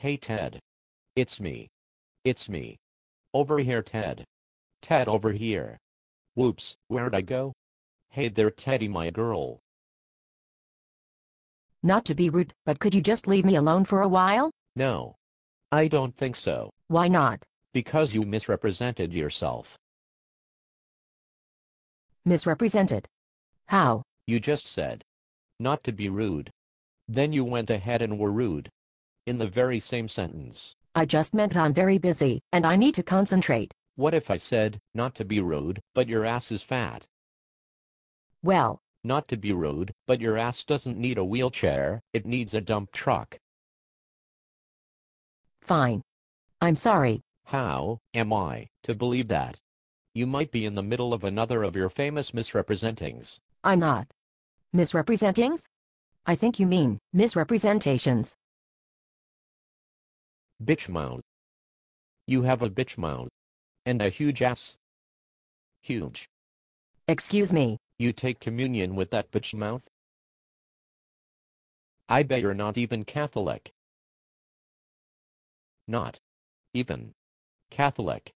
Hey Ted. It's me. It's me. Over here Ted. Ted over here. Whoops, where'd I go? Hey there Teddy my girl. Not to be rude, but could you just leave me alone for a while? No. I don't think so. Why not? Because you misrepresented yourself. Misrepresented. How? You just said. Not to be rude. Then you went ahead and were rude. In the very same sentence. I just meant I'm very busy, and I need to concentrate. What if I said, not to be rude, but your ass is fat? Well, Not to be rude, but your ass doesn't need a wheelchair, it needs a dump truck. fine. I'm sorry. How am I to believe that? You might be in the middle of another of your famous misrepresentings. I'm not. Misrepresentings? I think you mean misrepresentations. Bitch mouth. You have a bitch mouth. And a huge ass. Huge. Excuse me. You take communion with that bitch mouth? I bet you're not even Catholic. Not even Catholic.